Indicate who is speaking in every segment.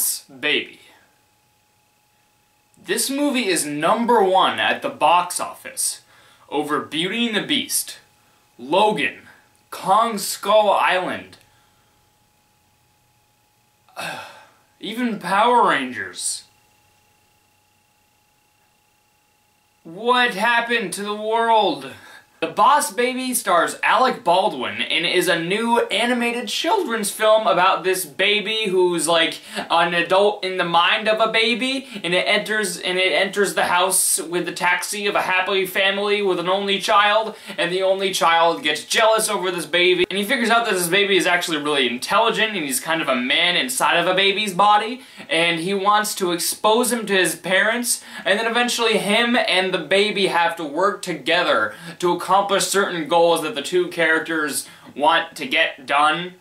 Speaker 1: Boss Baby. This movie is number one at the box office over Beauty and the Beast, Logan, Kong Skull Island, even Power Rangers. What happened to the world? The Boss Baby stars Alec Baldwin and is a new animated children's film about this baby who's like an adult in the mind of a baby and it enters and it enters the house with the taxi of a happy family with an only child and the only child gets jealous over this baby and he figures out that this baby is actually really intelligent and he's kind of a man inside of a baby's body and he wants to expose him to his parents and then eventually him and the baby have to work together to accomplish certain goals that the two characters want to get done.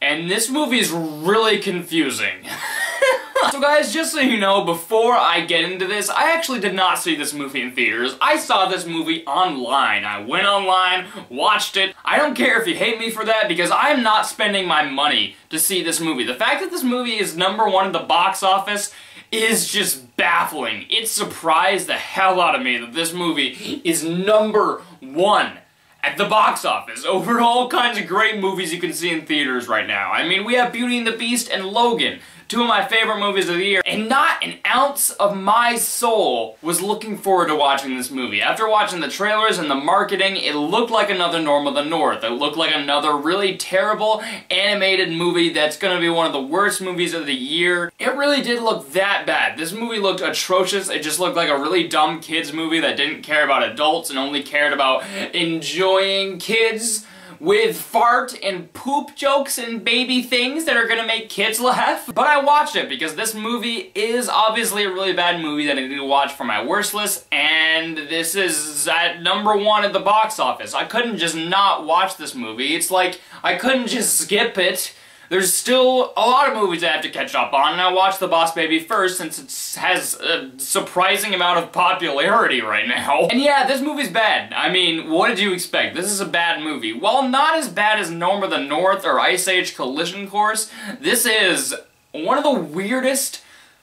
Speaker 1: And this movie is really confusing. so guys, just so you know, before I get into this, I actually did not see this movie in theaters. I saw this movie online. I went online, watched it. I don't care if you hate me for that because I'm not spending my money to see this movie. The fact that this movie is number one at the box office is just baffling. It surprised the hell out of me that this movie is number one at the box office over all kinds of great movies you can see in theaters right now. I mean, we have Beauty and the Beast and Logan two of my favorite movies of the year, and not an ounce of my soul was looking forward to watching this movie. After watching the trailers and the marketing, it looked like another Norm of the North. It looked like another really terrible animated movie that's gonna be one of the worst movies of the year. It really did look that bad. This movie looked atrocious. It just looked like a really dumb kids movie that didn't care about adults and only cared about enjoying kids with fart and poop jokes and baby things that are gonna make kids laugh. But I watched it because this movie is obviously a really bad movie that I need to watch for my worst list, and this is at number one at the box office. I couldn't just not watch this movie. It's like, I couldn't just skip it. There's still a lot of movies I have to catch up on, and I watched The Boss Baby first since it has a surprising amount of popularity right now. And yeah, this movie's bad. I mean, what did you expect? This is a bad movie. While not as bad as Norm of the North or Ice Age Collision Course, this is one of the weirdest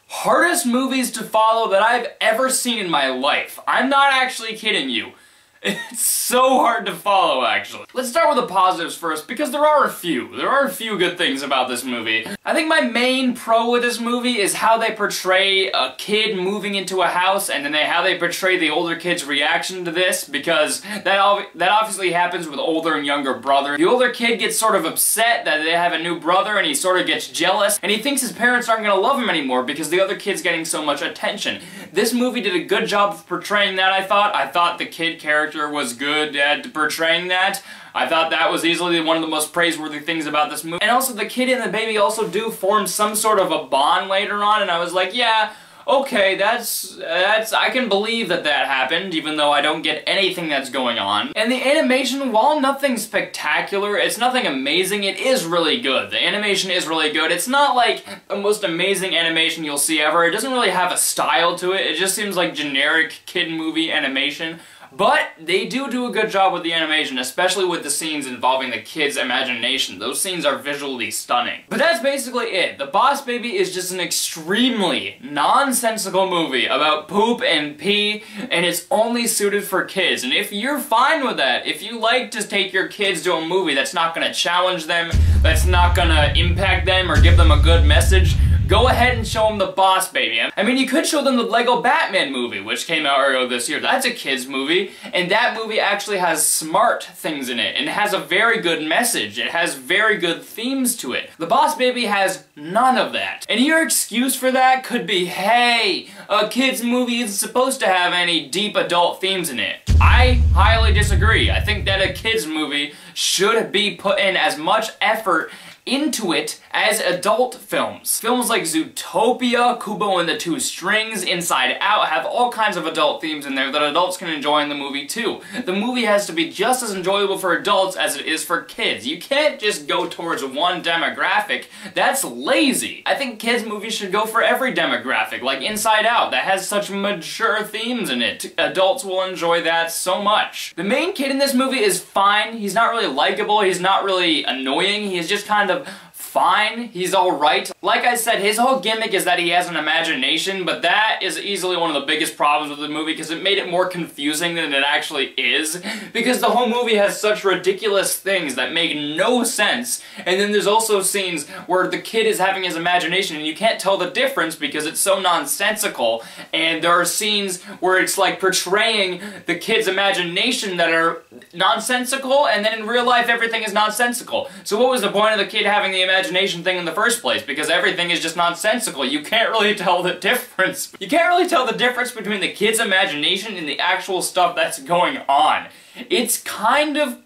Speaker 1: hardest movies to follow that I've ever seen in my life. I'm not actually kidding you. It's so hard to follow, actually. Let's start with the positives first, because there are a few. There are a few good things about this movie. I think my main pro with this movie is how they portray a kid moving into a house, and then they, how they portray the older kid's reaction to this, because that, that obviously happens with older and younger brothers. The older kid gets sort of upset that they have a new brother, and he sort of gets jealous, and he thinks his parents aren't gonna love him anymore because the other kid's getting so much attention. This movie did a good job of portraying that, I thought. I thought the kid character character was good at portraying that. I thought that was easily one of the most praiseworthy things about this movie. And also the kid and the baby also do form some sort of a bond later on and I was like, yeah, okay, that's, that's, I can believe that that happened, even though I don't get anything that's going on. And the animation, while nothing spectacular, it's nothing amazing, it is really good. The animation is really good. It's not like the most amazing animation you'll see ever. It doesn't really have a style to it. It just seems like generic kid movie animation. But they do do a good job with the animation, especially with the scenes involving the kid's imagination. Those scenes are visually stunning. But that's basically it. The Boss Baby is just an extremely nonsensical movie about poop and pee, and it's only suited for kids. And if you're fine with that, if you like to take your kids to a movie that's not gonna challenge them, that's not gonna impact them or give them a good message, Go ahead and show them the Boss Baby. I mean, you could show them the Lego Batman movie, which came out earlier this year. That's a kid's movie, and that movie actually has smart things in it, and it has a very good message. It has very good themes to it. The Boss Baby has none of that. And your excuse for that could be, hey, a kid's movie isn't supposed to have any deep adult themes in it. I highly disagree. I think that a kid's movie should be put in as much effort into it as adult films. Films like Zootopia, Kubo and the Two Strings, Inside Out have all kinds of adult themes in there that adults can enjoy in the movie too. The movie has to be just as enjoyable for adults as it is for kids. You can't just go towards one demographic. That's lazy. I think kids movies should go for every demographic, like Inside Out, that has such mature themes in it. Adults will enjoy that so much. The main kid in this movie is fine. He's not really likable. He's not really annoying. He's just kind of fine. He's alright. Like I said, his whole gimmick is that he has an imagination, but that is easily one of the biggest problems with the movie because it made it more confusing than it actually is. Because the whole movie has such ridiculous things that make no sense. And then there's also scenes where the kid is having his imagination and you can't tell the difference because it's so nonsensical. And there are scenes where it's like portraying the kid's imagination that are nonsensical and then in real life everything is nonsensical. So what was the point of the kid having the imagination thing in the first place? Because everything is just nonsensical. You can't really tell the difference. You can't really tell the difference between the kid's imagination and the actual stuff that's going on. It's kind of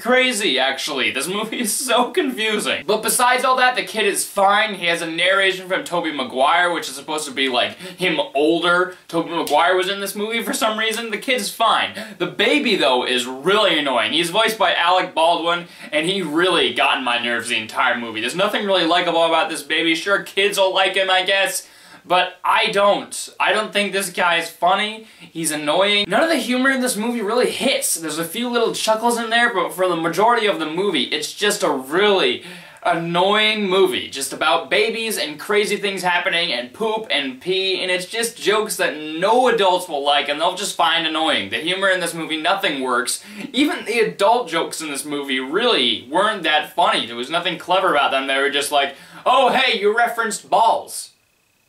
Speaker 1: crazy, actually. This movie is so confusing. But besides all that, the kid is fine. He has a narration from Tobey Maguire, which is supposed to be like him older. Tobey Maguire was in this movie for some reason. The kid's fine. The baby, though, is really annoying. He's voiced by Alec Baldwin, and he really got in my nerves the entire movie. There's nothing really likable about this baby. Sure, kids will like him, I guess. But I don't. I don't think this guy is funny. He's annoying. None of the humor in this movie really hits. There's a few little chuckles in there, but for the majority of the movie, it's just a really annoying movie. Just about babies and crazy things happening and poop and pee, and it's just jokes that no adults will like and they'll just find annoying. The humor in this movie, nothing works. Even the adult jokes in this movie really weren't that funny. There was nothing clever about them. They were just like, oh hey, you referenced balls.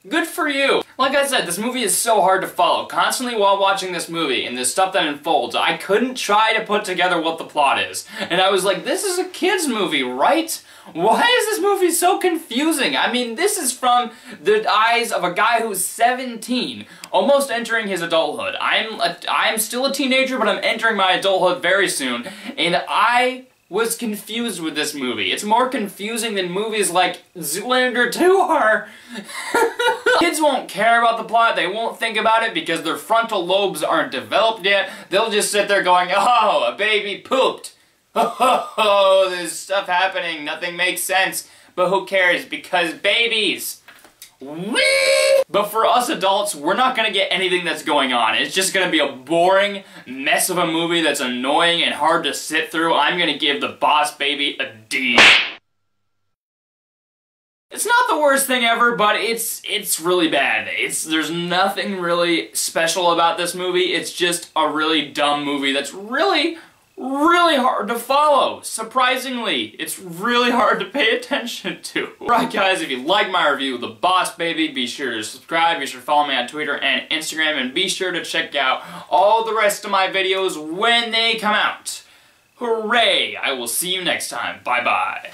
Speaker 1: Good for you! Like I said, this movie is so hard to follow. Constantly while watching this movie and the stuff that unfolds, I couldn't try to put together what the plot is. And I was like, this is a kid's movie, right? Why is this movie so confusing? I mean, this is from the eyes of a guy who's 17, almost entering his adulthood. I'm, a, I'm still a teenager, but I'm entering my adulthood very soon, and I was confused with this movie. It's more confusing than movies like Zoolander 2 are. Kids won't care about the plot, they won't think about it because their frontal lobes aren't developed yet. They'll just sit there going, oh, a baby pooped. Oh, there's stuff happening, nothing makes sense. But who cares, because babies. Whee! But for us adults, we're not gonna get anything that's going on. It's just gonna be a boring mess of a movie that's annoying and hard to sit through. I'm gonna give The Boss Baby a D. It's not the worst thing ever, but it's it's really bad. It's There's nothing really special about this movie. It's just a really dumb movie that's really really hard to follow. Surprisingly, it's really hard to pay attention to. Right guys, if you like my review of The Boss Baby, be sure to subscribe, be sure to follow me on Twitter and Instagram, and be sure to check out all the rest of my videos when they come out. Hooray! I will see you next time. Bye-bye.